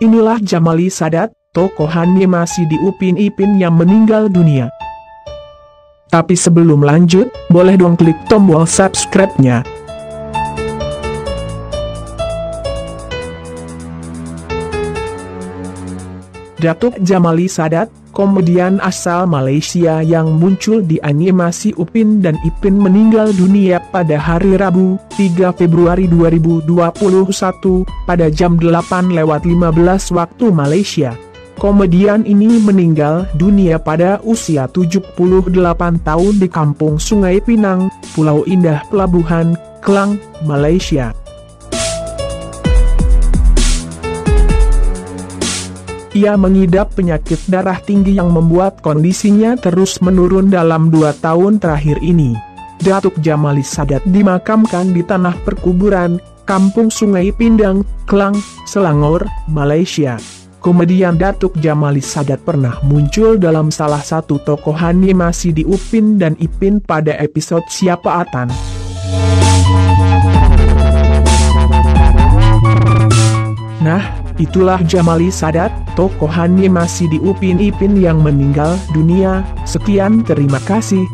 Inilah Jamali Sadat, tokoh animasi di Upin Ipin yang meninggal dunia. Tapi sebelum lanjut, boleh dong klik tombol subscribe-nya. Datuk Jamali Sadat, komedian asal Malaysia yang muncul di animasi Upin dan Ipin meninggal dunia pada hari Rabu, 3 Februari 2021, pada jam 8 lewat 15 waktu Malaysia. Komedian ini meninggal dunia pada usia 78 tahun di Kampung Sungai Pinang, Pulau Indah Pelabuhan, Kelang, Malaysia. Ia mengidap penyakit darah tinggi yang membuat kondisinya terus menurun dalam dua tahun terakhir ini. Datuk Jamali Sadat dimakamkan di tanah perkuburan, Kampung Sungai Pindang, Kelang, Selangor, Malaysia. Komedian Datuk Jamali Sadat pernah muncul dalam salah satu tokoh animasi di Upin dan Ipin pada episode Siapa Atan. Itulah Jamali Sadat, tokoh animasi di Upin Ipin yang meninggal dunia. Sekian terima kasih.